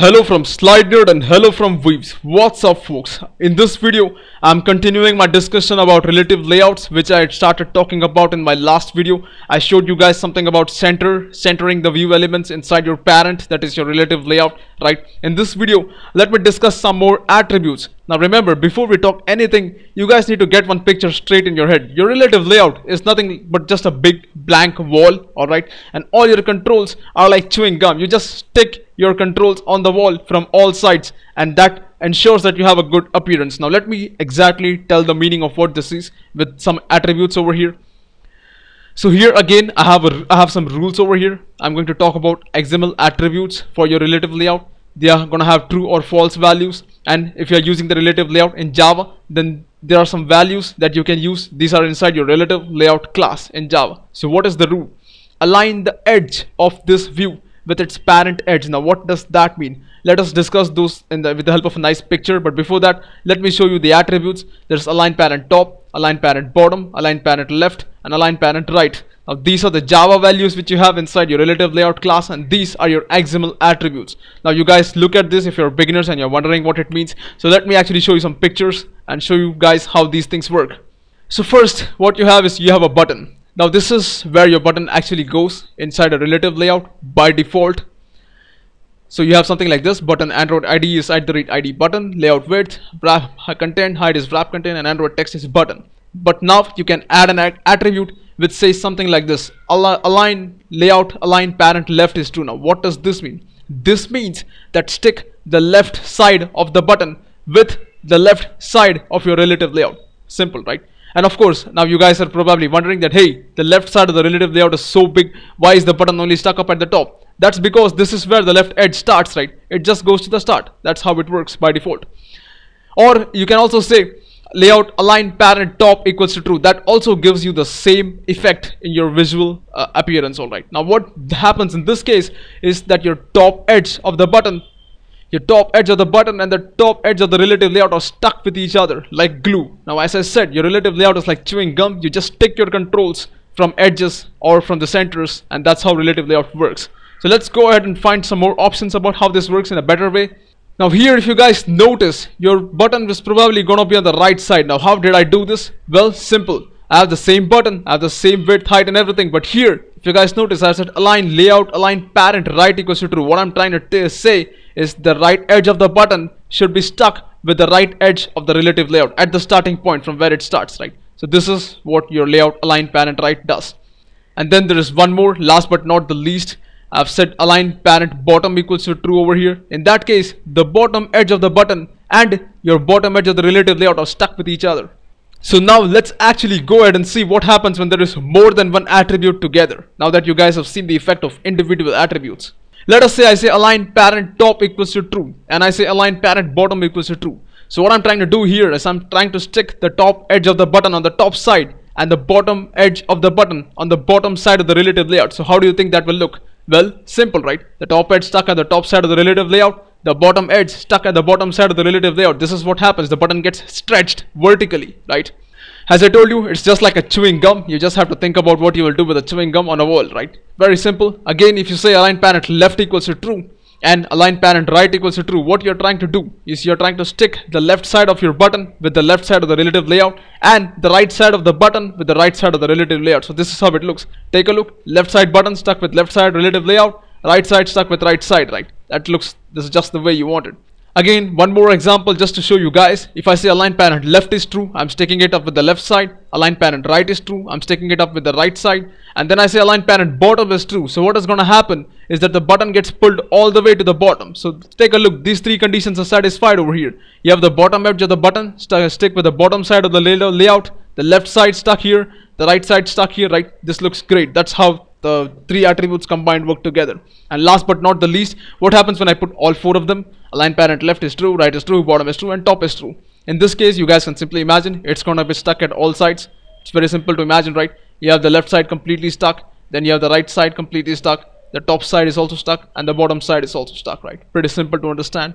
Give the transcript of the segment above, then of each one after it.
Hello from Slide Nerd and hello from Vivz. What's up folks? In this video, I'm continuing my discussion about relative layouts which I had started talking about in my last video. I showed you guys something about center, centering the view elements inside your parent that is your relative layout, right? In this video, let me discuss some more attributes. Now remember, before we talk anything, you guys need to get one picture straight in your head. Your relative layout is nothing but just a big blank wall, alright? And all your controls are like chewing gum. You just stick your controls on the wall from all sides and that ensures that you have a good appearance. Now let me exactly tell the meaning of what this is with some attributes over here. So here again I have a, I have some rules over here. I'm going to talk about XML attributes for your relative layout. They are going to have true or false values and if you are using the relative layout in Java then there are some values that you can use. These are inside your relative layout class in Java. So what is the rule? Align the edge of this view with its parent edge. Now what does that mean? Let us discuss those the, with the help of a nice picture but before that let me show you the attributes. There's align parent top, align parent bottom, align parent left and align parent right. Now these are the Java values which you have inside your relative layout class and these are your XML attributes. Now you guys look at this if you're beginners and you're wondering what it means. So let me actually show you some pictures and show you guys how these things work. So first what you have is you have a button now this is where your button actually goes inside a relative layout by default. So you have something like this button Android ID is at the rate ID button layout width wrap content height is wrap content and Android text is button. But now you can add an attribute which says something like this align layout align parent left is true. Now what does this mean? This means that stick the left side of the button with the left side of your relative layout. Simple, right? And of course, now you guys are probably wondering that, hey, the left side of the relative layout is so big, why is the button only stuck up at the top? That's because this is where the left edge starts, right? It just goes to the start. That's how it works by default. Or you can also say layout align parent top equals to true. That also gives you the same effect in your visual uh, appearance, alright. Now what happens in this case is that your top edge of the button your top edge of the button and the top edge of the relative layout are stuck with each other like glue. Now as I said, your relative layout is like chewing gum. You just stick your controls from edges or from the centers and that's how relative layout works. So let's go ahead and find some more options about how this works in a better way. Now here if you guys notice, your button is probably gonna be on the right side. Now how did I do this? Well, simple. I have the same button, I have the same width, height and everything. But here, if you guys notice, I said align layout, align parent right equals to true. What I'm trying to say is the right edge of the button should be stuck with the right edge of the relative layout at the starting point from where it starts, right? So this is what your layout align parent right does. And then there is one more, last but not the least, I've set align parent bottom equals to true over here. In that case, the bottom edge of the button and your bottom edge of the relative layout are stuck with each other. So now let's actually go ahead and see what happens when there is more than one attribute together. Now that you guys have seen the effect of individual attributes. Let us say I say align parent top equals to true and I say align parent bottom equals to true. So what I'm trying to do here is I'm trying to stick the top edge of the button on the top side and the bottom edge of the button on the bottom side of the relative layout. So how do you think that will look? Well, simple, right? The top edge stuck at the top side of the relative layout, the bottom edge stuck at the bottom side of the relative layout. This is what happens. The button gets stretched vertically, right? As I told you, it's just like a chewing gum. You just have to think about what you will do with a chewing gum on a wall, right? Very simple. Again, if you say align parent left equals to true and align parent right equals to true, what you're trying to do is you're trying to stick the left side of your button with the left side of the relative layout and the right side of the button with the right side of the relative layout. So this is how it looks. Take a look. Left side button stuck with left side relative layout, right side stuck with right side, right? That looks, this is just the way you want it. Again, one more example just to show you guys. If I say align parent left is true, I'm sticking it up with the left side. Align parent right is true, I'm sticking it up with the right side. And then I say align parent bottom is true. So what is going to happen is that the button gets pulled all the way to the bottom. So take a look. These three conditions are satisfied over here. You have the bottom edge of the button, st uh, stick with the bottom side of the layout. The left side stuck here, the right side stuck here, right? This looks great. That's how the three attributes combined work together. And last but not the least, what happens when I put all four of them? Align parent left is true, right is true, bottom is true, and top is true. In this case, you guys can simply imagine it's gonna be stuck at all sides. It's very simple to imagine, right? You have the left side completely stuck, then you have the right side completely stuck, the top side is also stuck, and the bottom side is also stuck, right? Pretty simple to understand.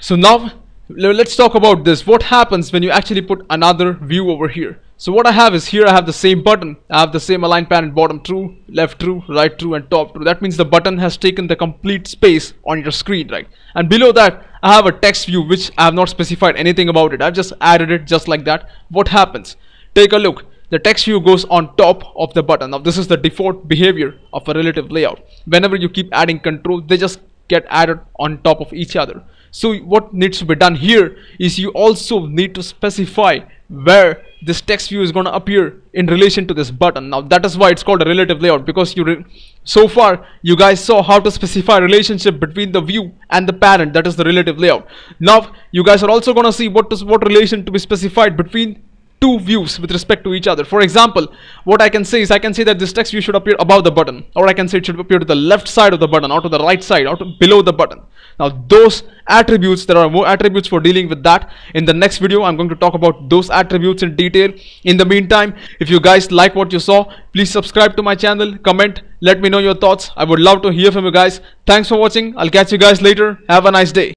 So now, let's talk about this. What happens when you actually put another view over here? So what I have is here I have the same button. I have the same align parent bottom. True left true right true and top true. That means the button has taken the complete space on your screen right? And below that I have a text view which I have not specified anything about it. I've just added it just like that. What happens? Take a look. The text view goes on top of the button. Now this is the default behavior of a relative layout. Whenever you keep adding control they just get added on top of each other. So what needs to be done here is you also need to specify where this text view is going to appear in relation to this button. Now that is why it's called a relative layout because you so far you guys saw how to specify relationship between the view and the parent. That is the relative layout. Now you guys are also going to see what is what relation to be specified between two views with respect to each other. For example, what I can say is I can say that this text view should appear above the button or I can say it should appear to the left side of the button or to the right side or below the button. Now those attributes, there are more attributes for dealing with that. In the next video, I'm going to talk about those attributes in detail. In the meantime, if you guys like what you saw, please subscribe to my channel, comment, let me know your thoughts. I would love to hear from you guys. Thanks for watching. I'll catch you guys later. Have a nice day.